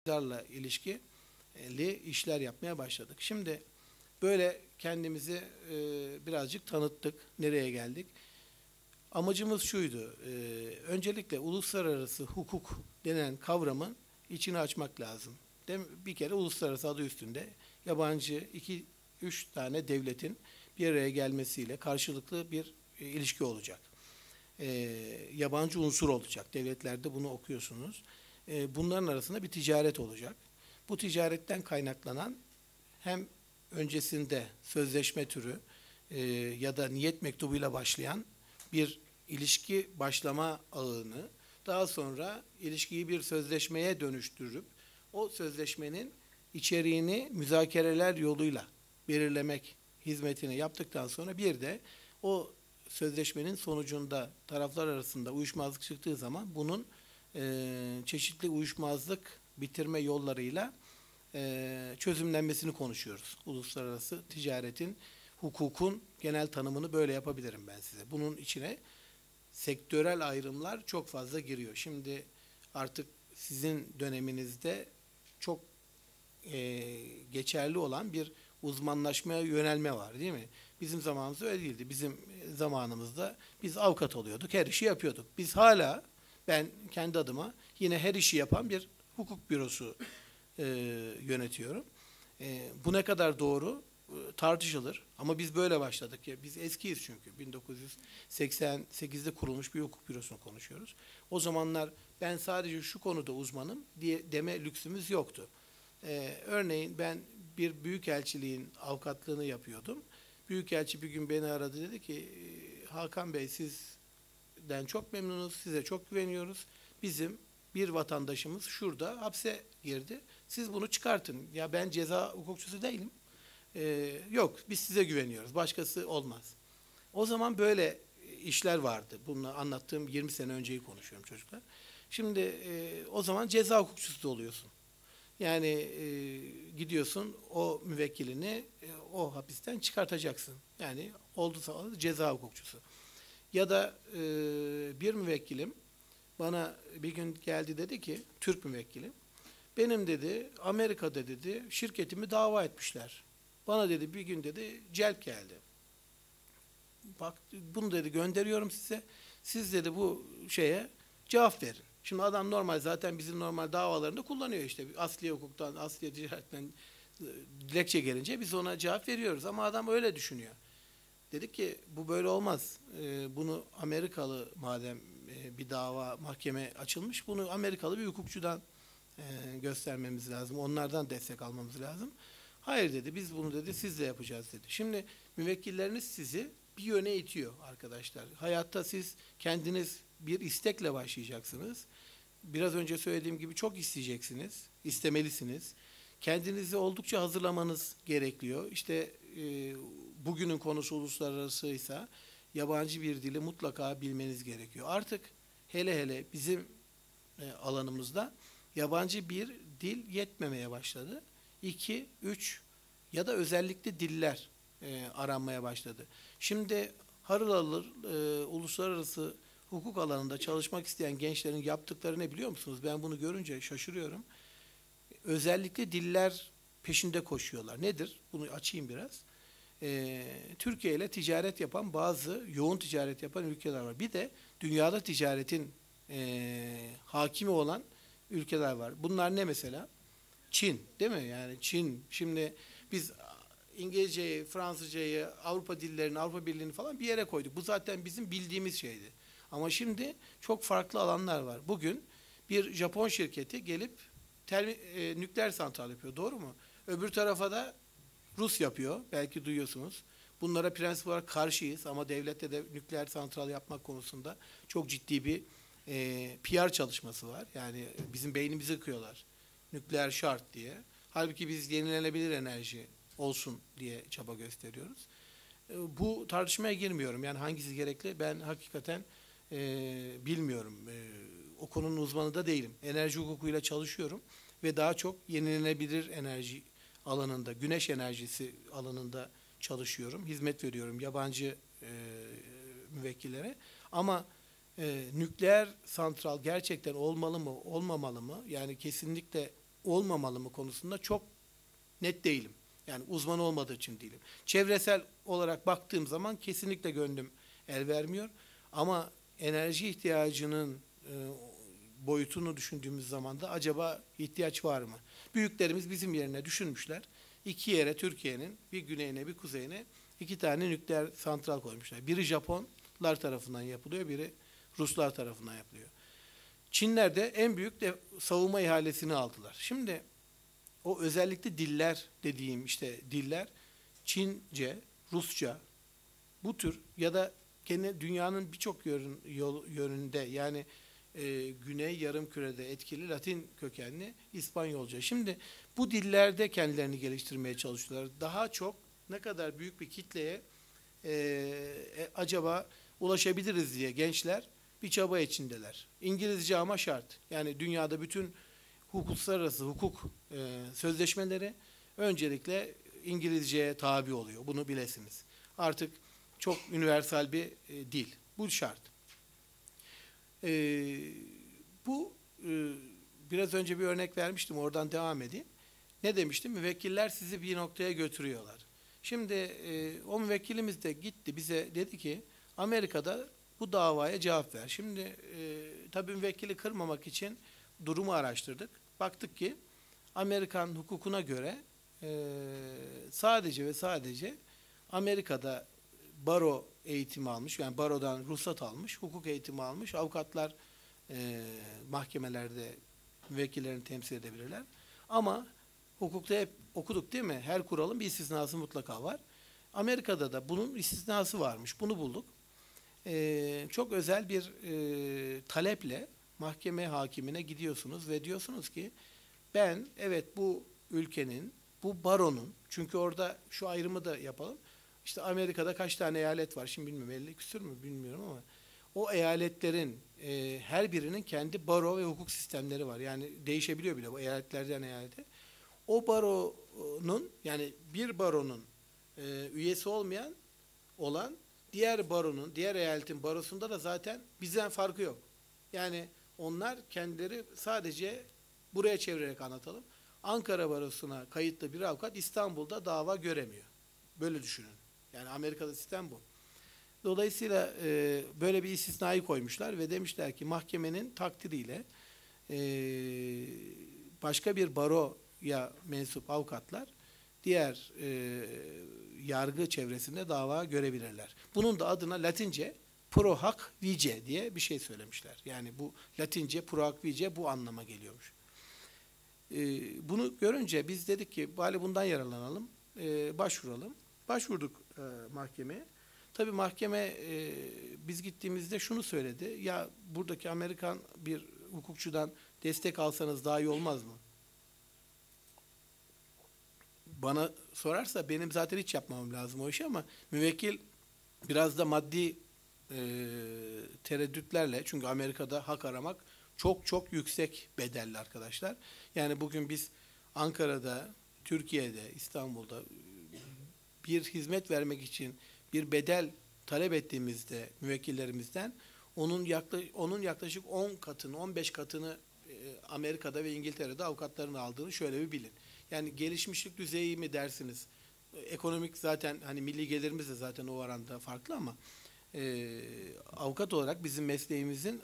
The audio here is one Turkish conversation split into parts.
iktidarla ilişkili işler yapmaya başladık. Şimdi böyle kendimizi e, birazcık tanıttık. Nereye geldik? Amacımız şuydu. e, öncelikle uluslararası hukuk denen kavramın içini açmak lazım. Bir kere uluslararası adı üstünde yabancı iki, üç tane devletin bir araya gelmesiyle karşılıklı bir e, ilişki olacak. E, yabancı unsur olacak. Devletlerde bunu okuyorsunuz. E, bunların arasında bir ticaret olacak. Bu ticaretten kaynaklanan hem öncesinde sözleşme türü e, ya da niyet mektubuyla başlayan bir ilişki başlama ağını daha sonra ilişkiyi bir sözleşmeye dönüştürüp o sözleşmenin içeriğini müzakereler yoluyla belirlemek hizmetini yaptıktan sonra bir de o sözleşmenin sonucunda taraflar arasında uyuşmazlık çıktığı zaman bunun e, çeşitli uyuşmazlık bitirme yollarıyla e, çözümlenmesini konuşuyoruz. Uluslararası ticaretin, hukukun genel tanımını böyle yapabilirim ben size. Bunun içine sektörel ayrımlar çok fazla giriyor. Şimdi artık sizin döneminizde çok e, geçerli olan bir uzmanlaşmaya yönelme var değil mi? Bizim zamanımızda öyle değildi. Bizim zamanımızda biz avukat oluyorduk, her işi yapıyorduk. Biz hala ben kendi adıma yine her işi yapan bir hukuk bürosu e, yönetiyorum. E, bu ne kadar doğru e, tartışılır ama biz böyle başladık ya. Biz eskiyiz çünkü. 1988'de kurulmuş bir hukuk bürosunu konuşuyoruz. O zamanlar ben sadece şu konuda uzmanım diye deme lüksümüz yoktu. E, örneğin ben bir büyükelçiliğin avukatlığını yapıyordum. Büyükelçi bir gün beni aradı dedi ki Hakan Bey sizden çok memnunuz, size çok güveniyoruz. Bizim bir vatandaşımız şurada hapse girdi. Siz bunu çıkartın. Ya ben ceza hukukçusu değilim. Ee, yok biz size güveniyoruz. Başkası olmaz. O zaman böyle işler vardı. Bunu anlattığım 20 sene önceyi konuşuyorum çocuklar. Şimdi e, o zaman ceza hukukçusu da oluyorsun. Yani e, gidiyorsun o müvekkilini e, o hapisten çıkartacaksın. Yani oldu ceza hukukçusu. Ya da e, bir müvekkilim bana bir gün geldi dedi ki Türk müvekkilim benim dedi Amerika'da dedi şirketimi dava etmişler. Bana dedi bir gün dedi celp geldi. Bak bunu dedi gönderiyorum size. Siz dedi bu şeye cevap verin. Şimdi adam normal zaten bizim normal davalarında kullanıyor işte asliye hukuktan, asliye ticaretten e, dilekçe gelince biz ona cevap veriyoruz ama adam öyle düşünüyor. Dedik ki bu böyle olmaz. E, bunu Amerikalı madem e, bir dava mahkeme açılmış bunu Amerikalı bir hukukçudan göstermemiz lazım. Onlardan destek almamız lazım. Hayır dedi biz bunu dedi sizle yapacağız dedi. Şimdi müvekkilleriniz sizi bir yöne itiyor arkadaşlar. Hayatta siz kendiniz bir istekle başlayacaksınız. Biraz önce söylediğim gibi çok isteyeceksiniz, istemelisiniz. Kendinizi oldukça hazırlamanız gerekiyor. İşte e, bugünün konusu uluslararasıysa yabancı bir dili mutlaka bilmeniz gerekiyor. Artık hele hele bizim e, alanımızda yabancı bir dil yetmemeye başladı. İki, üç ya da özellikle diller e, aranmaya başladı. Şimdi harıl harıl e, uluslararası hukuk alanında çalışmak isteyen gençlerin yaptıkları ne biliyor musunuz? Ben bunu görünce şaşırıyorum. Özellikle diller peşinde koşuyorlar. Nedir? Bunu açayım biraz. Ee, Türkiye ile ticaret yapan bazı yoğun ticaret yapan ülkeler var. Bir de dünyada ticaretin e, hakimi olan ülkeler var. Bunlar ne mesela? Çin değil mi? Yani Çin. Şimdi biz İngilizceyi, Fransızcayı, Avrupa dillerini, Avrupa Birliği'ni falan bir yere koyduk. Bu zaten bizim bildiğimiz şeydi. Ama şimdi çok farklı alanlar var. Bugün bir Japon şirketi gelip termi, e, nükleer santral yapıyor. Doğru mu? Öbür tarafa da Rus yapıyor. Belki duyuyorsunuz. Bunlara prensip olarak karşıyız ama devlette de nükleer santral yapmak konusunda çok ciddi bir e, PR çalışması var. Yani bizim beynimizi yıkıyorlar. Nükleer şart diye. Halbuki biz yenilenebilir enerji olsun diye çaba gösteriyoruz. E, bu tartışmaya girmiyorum. Yani hangisi gerekli? Ben hakikaten e, bilmiyorum. E, o konunun uzmanı da değilim. Enerji hukukuyla çalışıyorum ve daha çok yenilenebilir enerji alanında, güneş enerjisi alanında çalışıyorum. Hizmet veriyorum yabancı e, müvekkillere. Ama e, nükleer santral gerçekten olmalı mı, olmamalı mı? Yani kesinlikle olmamalı mı konusunda çok net değilim. Yani uzman olmadığı için değilim. Çevresel olarak baktığım zaman kesinlikle gönlüm el vermiyor. Ama enerji ihtiyacının e, boyutunu düşündüğümüz zaman da acaba ihtiyaç var mı? Büyüklerimiz bizim yerine düşünmüşler. İki yere Türkiye'nin bir güneyine bir kuzeyine iki tane nükleer santral koymuşlar. Biri Japonlar tarafından yapılıyor, biri Ruslar tarafından yapılıyor. Çinler de en büyük de savunma ihalesini aldılar. Şimdi o özellikle diller dediğim işte diller Çince, Rusça bu tür ya da gene dünyanın birçok yönünde yani e, Güney yarım kürede etkili Latin kökenli İspanyolca. Şimdi bu dillerde kendilerini geliştirmeye çalışıyorlar. Daha çok ne kadar büyük bir kitleye e, e, acaba ulaşabiliriz diye gençler bir çaba içindeler. İngilizce ama şart. Yani dünyada bütün uluslararası hukuk e, sözleşmeleri öncelikle İngilizceye tabi oluyor. Bunu bilesiniz. Artık çok universal bir e, dil. Bu şart. E, bu e, biraz önce bir örnek vermiştim. Oradan devam edeyim. Ne demiştim? Müvekkiller sizi bir noktaya götürüyorlar. Şimdi e, o müvekkilimiz de gitti bize dedi ki Amerika'da bu davaya cevap ver. Şimdi e, tabii müvekkili kırmamak için durumu araştırdık. Baktık ki Amerikan hukukuna göre e, sadece ve sadece Amerika'da baro eğitimi almış, yani barodan ruhsat almış, hukuk eğitimi almış, avukatlar e, mahkemelerde vekillerini temsil edebilirler. Ama hukukta hep okuduk değil mi? Her kuralın bir istisnası mutlaka var. Amerika'da da bunun istisnası varmış. Bunu bulduk. E, çok özel bir e, taleple mahkeme hakimine gidiyorsunuz ve diyorsunuz ki ben evet bu ülkenin, bu baronun, çünkü orada şu ayrımı da yapalım. İşte Amerika'da kaç tane eyalet var şimdi bilmiyorum 50 küsur mu bilmiyorum ama o eyaletlerin e, her birinin kendi baro ve hukuk sistemleri var. Yani değişebiliyor bile bu eyaletlerden eyalete. O baronun yani bir baronun e, üyesi olmayan olan diğer baronun, diğer eyaletin barosunda da zaten bizden farkı yok. Yani onlar kendileri sadece buraya çevirerek anlatalım. Ankara Barosu'na kayıtlı bir avukat İstanbul'da dava göremiyor. Böyle düşünün. Yani Amerika'da sistem bu. Dolayısıyla e, böyle bir istisnayı koymuşlar ve demişler ki mahkemenin takdiriyle e, başka bir baroya mensup avukatlar diğer e, yargı çevresinde dava görebilirler. Bunun da adına Latince pro hac vice diye bir şey söylemişler. Yani bu Latince pro hac vice bu anlama geliyormuş. Ee, bunu görünce biz dedik ki bari bundan yararlanalım, e, başvuralım. Başvurduk e, mahkemeye. Tabii mahkeme e, biz gittiğimizde şunu söyledi. Ya buradaki Amerikan bir hukukçudan destek alsanız daha iyi olmaz mı? Bana sorarsa benim zaten hiç yapmam lazım o işi ama müvekkil biraz da maddi e, tereddütlerle çünkü Amerika'da hak aramak çok çok yüksek bedelli arkadaşlar. Yani bugün biz Ankara'da, Türkiye'de, İstanbul'da bir hizmet vermek için bir bedel talep ettiğimizde müvekkillerimizden onun yaklaşık onun yaklaşık 10 katını, 15 katını e, Amerika'da ve İngiltere'de avukatların aldığını şöyle bir bilin. Yani gelişmişlik düzeyi mi dersiniz? Ekonomik zaten hani milli gelirimiz de zaten o oranda farklı ama e, avukat olarak bizim mesleğimizin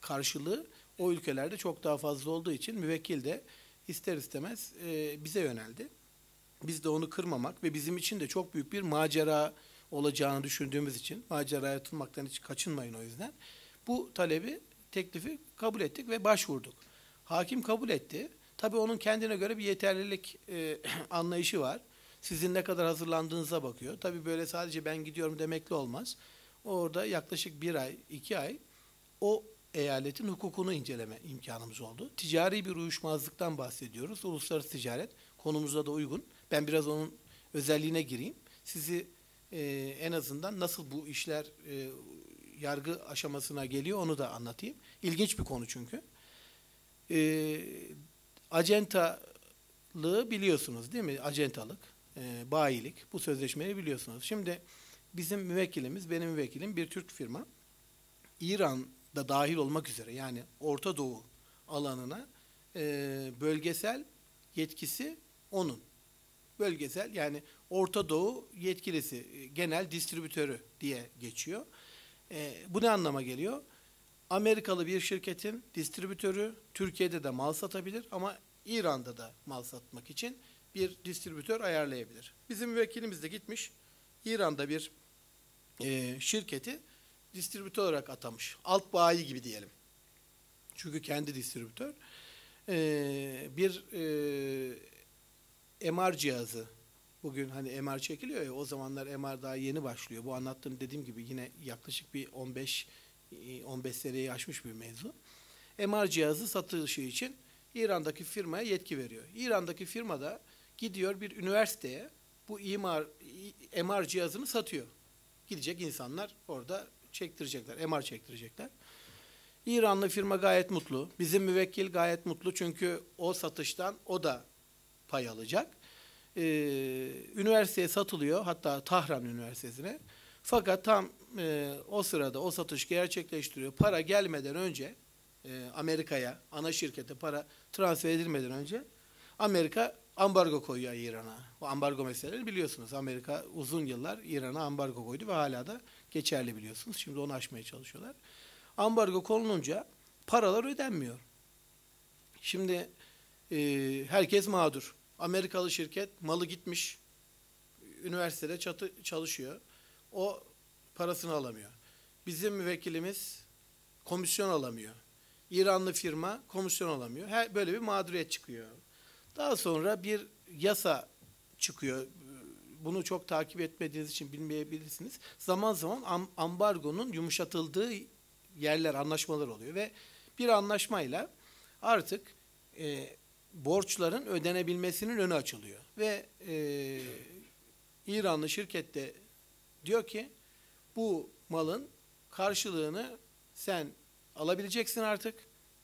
karşılığı o ülkelerde çok daha fazla olduğu için müvekkil de ister istemez e, bize yöneldi. Biz de onu kırmamak ve bizim için de çok büyük bir macera olacağını düşündüğümüz için maceraya atılmaktan hiç kaçınmayın o yüzden. Bu talebi, teklifi kabul ettik ve başvurduk. Hakim kabul etti. Tabii onun kendine göre bir yeterlilik e, anlayışı var. Sizin ne kadar hazırlandığınıza bakıyor. Tabii böyle sadece ben gidiyorum demekle olmaz. Orada yaklaşık bir ay, iki ay o eyaletin hukukunu inceleme imkanımız oldu. Ticari bir uyuşmazlıktan bahsediyoruz. Uluslararası ticaret konumuza da uygun. Ben biraz onun özelliğine gireyim. Sizi e, en azından nasıl bu işler e, yargı aşamasına geliyor onu da anlatayım. İlginç bir konu çünkü. E, acentalığı biliyorsunuz değil mi? Acentalık e, bayilik, bu sözleşmeyi biliyorsunuz. Şimdi bizim müvekkilimiz, benim müvekkilim bir Türk firma. İran'da dahil olmak üzere yani Orta Doğu alanına e, bölgesel yetkisi onun. Bölgesel yani Orta Doğu yetkilisi, e, genel distribütörü diye geçiyor. E, bu ne anlama geliyor? Amerikalı bir şirketin distribütörü Türkiye'de de mal satabilir ama İran'da da mal satmak için bir distribütör ayarlayabilir. Bizim müvekkilimiz de gitmiş İran'da bir e, şirketi distribütör olarak atamış. Alt bayi gibi diyelim. Çünkü kendi distribütör. E, bir e, MR cihazı bugün hani MR çekiliyor ya o zamanlar MR daha yeni başlıyor. Bu anlattığım dediğim gibi yine yaklaşık bir 15 15 seneyi aşmış bir mevzu. MR cihazı satışı için İran'daki firmaya yetki veriyor. İran'daki firma da gidiyor bir üniversiteye bu imar MR cihazını satıyor. Gidecek insanlar orada çektirecekler, MR çektirecekler. İranlı firma gayet mutlu. Bizim müvekkil gayet mutlu çünkü o satıştan o da pay alacak. Ee, üniversiteye satılıyor hatta Tahran Üniversitesi'ne. Fakat tam e, o sırada o satış gerçekleştiriyor. Para gelmeden önce e, Amerika'ya, ana şirkete para transfer edilmeden önce Amerika ambargo koyuyor İran'a. Bu ambargo meseleleri biliyorsunuz. Amerika uzun yıllar İran'a ambargo koydu ve hala da geçerli biliyorsunuz. Şimdi onu aşmaya çalışıyorlar. Ambargo konulunca paralar ödenmiyor. Şimdi e, herkes mağdur. Amerikalı şirket malı gitmiş, üniversitede çatı, çalışıyor. O parasını alamıyor. Bizim müvekkilimiz komisyon alamıyor. İranlı firma komisyon alamıyor. Her, böyle bir mağduriyet çıkıyor. Daha sonra bir yasa çıkıyor. Bunu çok takip etmediğiniz için bilmeyebilirsiniz. Zaman zaman ambargonun yumuşatıldığı yerler, anlaşmalar oluyor ve bir anlaşmayla artık e, borçların ödenebilmesinin önü açılıyor. Ve e, İranlı şirkette diyor ki bu malın karşılığını sen alabileceksin artık.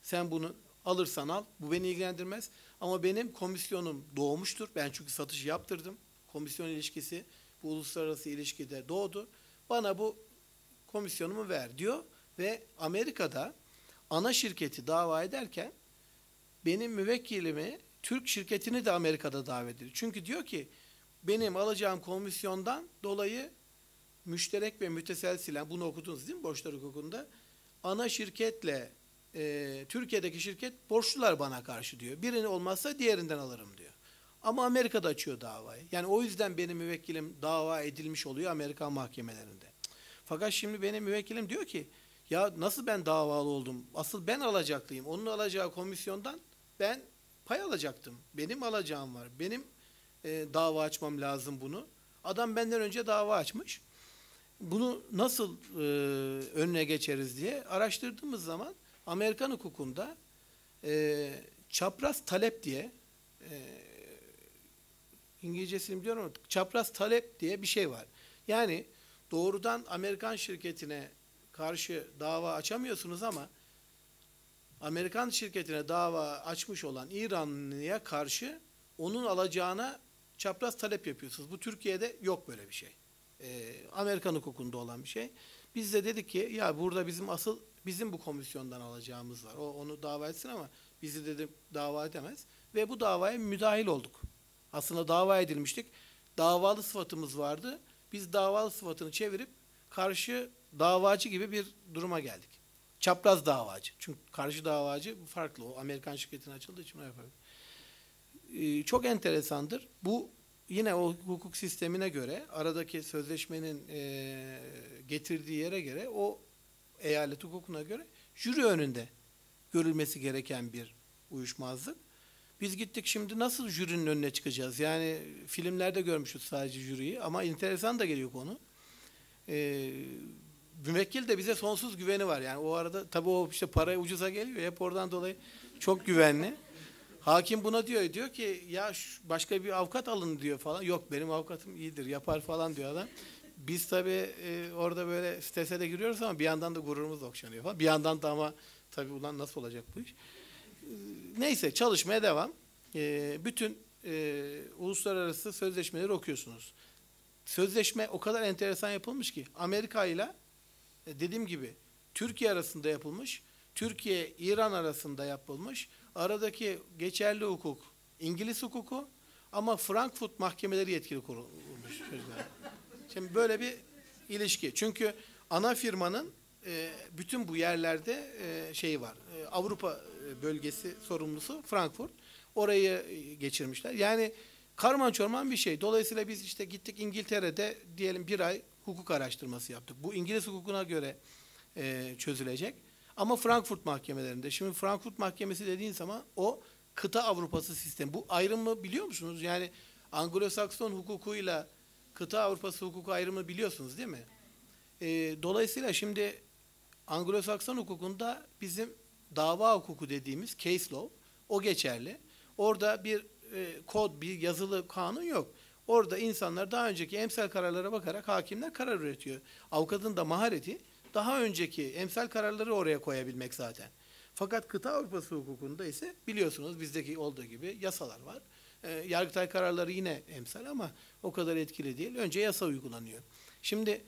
Sen bunu alırsan al. Bu beni ilgilendirmez. Ama benim komisyonum doğmuştur. Ben çünkü satışı yaptırdım. Komisyon ilişkisi bu uluslararası ilişkide doğdu. Bana bu komisyonumu ver diyor ve Amerika'da ana şirketi dava ederken benim müvekkilimi Türk şirketini de Amerika'da davet ediyor. Çünkü diyor ki benim alacağım komisyondan dolayı müşterek ve müteselsilen bunu okudunuz değil mi borçlar hukukunda? Ana şirketle e, Türkiye'deki şirket borçlular bana karşı diyor. Birini olmazsa diğerinden alırım diyor. Ama Amerika'da açıyor davayı. Yani o yüzden benim müvekkilim dava edilmiş oluyor Amerikan mahkemelerinde. Fakat şimdi benim müvekkilim diyor ki ya nasıl ben davalı oldum? Asıl ben alacaklıyım. Onun alacağı komisyondan ben pay alacaktım. Benim alacağım var. Benim e, dava açmam lazım bunu. Adam benden önce dava açmış. Bunu nasıl e, önüne geçeriz diye araştırdığımız zaman Amerikan hukukunda e, çapraz talep diye e, İngilizcesini biliyorum ama çapraz talep diye bir şey var. Yani doğrudan Amerikan şirketine karşı dava açamıyorsunuz ama Amerikan şirketine dava açmış olan İranlıya karşı onun alacağına çapraz talep yapıyorsunuz. Bu Türkiye'de yok böyle bir şey. Ee, Amerikan hukukunda olan bir şey. Biz de dedik ki ya burada bizim asıl bizim bu komisyondan alacağımız var. O onu dava etsin ama bizi dedi dava edemez. Ve bu davaya müdahil olduk. Aslında dava edilmiştik. Davalı sıfatımız vardı. Biz davalı sıfatını çevirip karşı davacı gibi bir duruma geldik. Çapraz davacı. Çünkü karşı davacı farklı. O Amerikan şirketine açıldığı için yapabilir. Ee, çok enteresandır. Bu yine o hukuk sistemine göre aradaki sözleşmenin e, getirdiği yere göre o eyalet hukukuna göre jüri önünde görülmesi gereken bir uyuşmazlık. Biz gittik şimdi nasıl jürinin önüne çıkacağız? Yani filmlerde görmüşüz sadece jüriyi ama enteresan da geliyor konu. Ee, müvekkil de bize sonsuz güveni var. Yani o arada tabii o işte paraya ucuza geliyor. Hep oradan dolayı çok güvenli. Hakim buna diyor, diyor ki ya başka bir avukat alın diyor falan. Yok benim avukatım iyidir yapar falan diyor adam. Biz tabii e, orada böyle strese de giriyoruz ama bir yandan da gururumuz okşanıyor falan. Bir yandan da ama tabii ulan nasıl olacak bu iş? Neyse çalışmaya devam. E, bütün e, uluslararası sözleşmeleri okuyorsunuz. Sözleşme o kadar enteresan yapılmış ki Amerika ile dediğim gibi Türkiye arasında yapılmış, Türkiye İran arasında yapılmış aradaki geçerli hukuk İngiliz hukuku ama Frankfurt mahkemeleri yetkili kurulmuş. Şimdi böyle bir ilişki. Çünkü ana firmanın e, bütün bu yerlerde e, şeyi var. E, Avrupa e, bölgesi sorumlusu Frankfurt. Orayı e, geçirmişler. Yani karman çorman bir şey. Dolayısıyla biz işte gittik İngiltere'de diyelim bir ay hukuk araştırması yaptık. Bu İngiliz hukukuna göre e, çözülecek. Ama Frankfurt mahkemelerinde. Şimdi Frankfurt mahkemesi dediğin zaman o kıta Avrupası sistemi. Bu ayrımı biliyor musunuz? Yani Anglo-Sakson hukukuyla kıta Avrupası hukuku ayrımı biliyorsunuz değil mi? E, dolayısıyla şimdi Anglo-Sakson hukukunda bizim dava hukuku dediğimiz case law o geçerli. Orada bir e, kod, bir yazılı kanun yok. Orada insanlar daha önceki emsal kararlara bakarak hakimler karar üretiyor. Avukatın da mahareti daha önceki emsal kararları oraya koyabilmek zaten. Fakat kıta Avrupası hukukunda ise biliyorsunuz bizdeki olduğu gibi yasalar var. E, Yargıtay kararları yine emsal ama o kadar etkili değil. Önce yasa uygulanıyor. Şimdi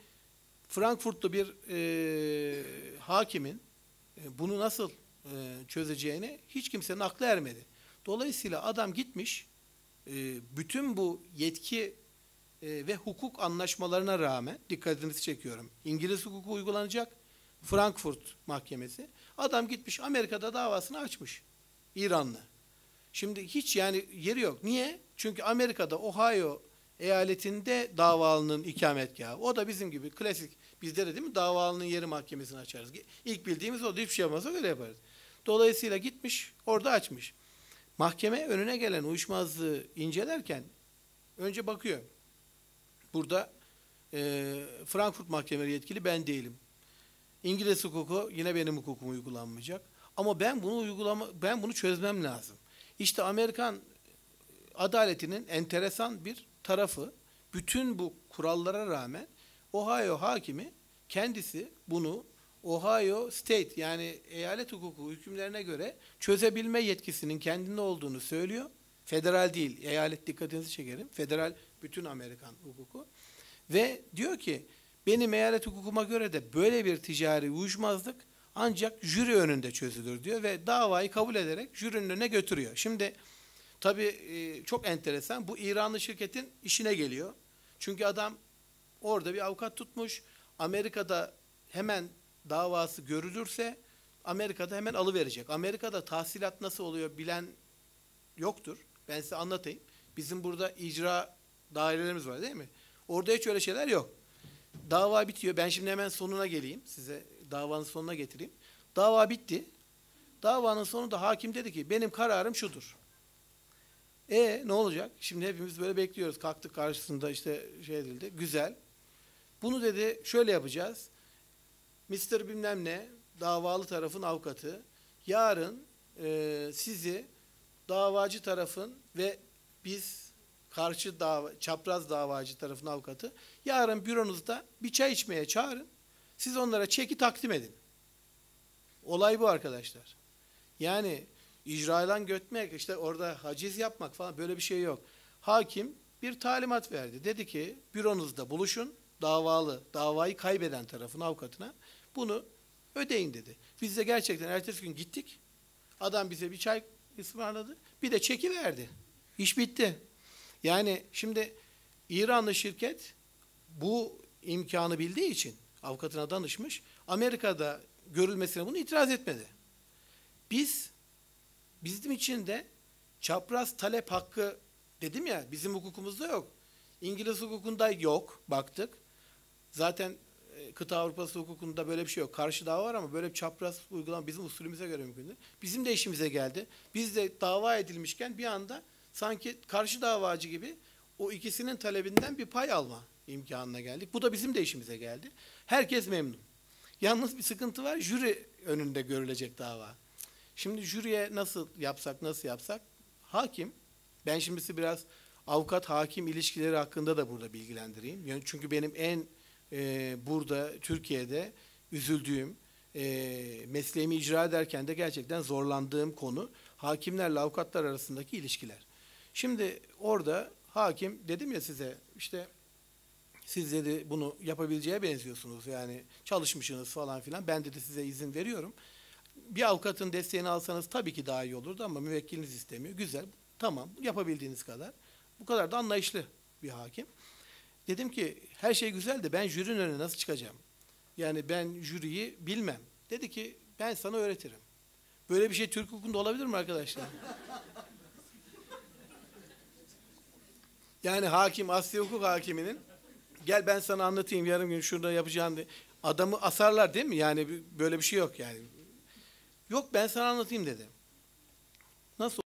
Frankfurtlu bir e, hakimin e, bunu nasıl e, çözeceğini hiç kimsenin aklı ermedi. Dolayısıyla adam gitmiş bütün bu yetki e, ve hukuk anlaşmalarına rağmen dikkatinizi çekiyorum. İngiliz hukuku uygulanacak. Frankfurt mahkemesi. Adam gitmiş Amerika'da davasını açmış. İranlı. Şimdi hiç yani yeri yok. Niye? Çünkü Amerika'da Ohio eyaletinde davalının ikametgahı. O da bizim gibi klasik bizde de değil mi davalının yeri mahkemesini açarız. İlk bildiğimiz o hiçbir şey yapmazsa öyle yaparız. Dolayısıyla gitmiş orada açmış. Mahkeme önüne gelen uyuşmazlığı incelerken önce bakıyor. Burada e, Frankfurt mahkemeleri yetkili ben değilim. İngiliz hukuku yine benim hukukum uygulanmayacak. Ama ben bunu uygulama ben bunu çözmem lazım. İşte Amerikan adaletinin enteresan bir tarafı bütün bu kurallara rağmen Ohio hakimi kendisi bunu Ohio State yani eyalet hukuku hükümlerine göre çözebilme yetkisinin kendinde olduğunu söylüyor. Federal değil, eyalet dikkatinizi çekerim. Federal bütün Amerikan hukuku. Ve diyor ki benim eyalet hukukuma göre de böyle bir ticari uyuşmazlık ancak jüri önünde çözülür diyor ve davayı kabul ederek jürinin önüne götürüyor. Şimdi tabii çok enteresan bu İranlı şirketin işine geliyor. Çünkü adam orada bir avukat tutmuş. Amerika'da hemen davası görülürse Amerika'da hemen alıverecek. Amerika'da tahsilat nasıl oluyor bilen yoktur. Ben size anlatayım. Bizim burada icra dairelerimiz var değil mi? Orada hiç öyle şeyler yok. Dava bitiyor. Ben şimdi hemen sonuna geleyim. Size davanın sonuna getireyim. Dava bitti. Davanın sonunda hakim dedi ki benim kararım şudur. E ne olacak? Şimdi hepimiz böyle bekliyoruz. Kalktık karşısında işte şey edildi. Güzel. Bunu dedi şöyle yapacağız. Mr. bilmem ne davalı tarafın avukatı yarın e, sizi davacı tarafın ve biz karşı dava, çapraz davacı tarafın avukatı yarın büronuzda bir çay içmeye çağırın. Siz onlara çeki takdim edin. Olay bu arkadaşlar. Yani icrayla götmek, işte orada haciz yapmak falan böyle bir şey yok. Hakim bir talimat verdi. Dedi ki büronuzda buluşun davalı, davayı kaybeden tarafın avukatına bunu ödeyin dedi. Biz de gerçekten ertesi gün gittik. Adam bize bir çay ısmarladı. Bir de çeki verdi. İş bitti. Yani şimdi İranlı şirket bu imkanı bildiği için avukatına danışmış. Amerika'da görülmesine bunu itiraz etmedi. Biz bizim için de çapraz talep hakkı dedim ya bizim hukukumuzda yok. İngiliz hukukunda yok baktık. Zaten e, kıta Avrupası hukukunda böyle bir şey yok. Karşı dava var ama böyle bir çapraz uygulama bizim usulümüze göre mümkün değil. Bizim de işimize geldi. Biz de dava edilmişken bir anda sanki karşı davacı gibi o ikisinin talebinden bir pay alma imkanına geldik. Bu da bizim de işimize geldi. Herkes memnun. Yalnız bir sıkıntı var. Jüri önünde görülecek dava. Şimdi jüriye nasıl yapsak, nasıl yapsak? Hakim, ben şimdi sizi biraz avukat-hakim ilişkileri hakkında da burada bilgilendireyim. Çünkü benim en e, burada Türkiye'de üzüldüğüm, e, mesleğimi icra ederken de gerçekten zorlandığım konu hakimlerle avukatlar arasındaki ilişkiler. Şimdi orada hakim dedim ya size işte siz dedi bunu yapabileceğe benziyorsunuz yani çalışmışsınız falan filan ben dedi size izin veriyorum. Bir avukatın desteğini alsanız tabii ki daha iyi olurdu ama müvekkiliniz istemiyor. Güzel, tamam yapabildiğiniz kadar. Bu kadar da anlayışlı bir hakim. Dedim ki her şey güzel de ben jürinin önüne nasıl çıkacağım? Yani ben jüriyi bilmem. Dedi ki ben sana öğretirim. Böyle bir şey Türk hukukunda olabilir mi arkadaşlar? Yani hakim, asli hukuk hakiminin gel ben sana anlatayım yarım gün şurada yapacağını de- adamı asarlar değil mi? Yani böyle bir şey yok yani. Yok ben sana anlatayım dedi. Nasıl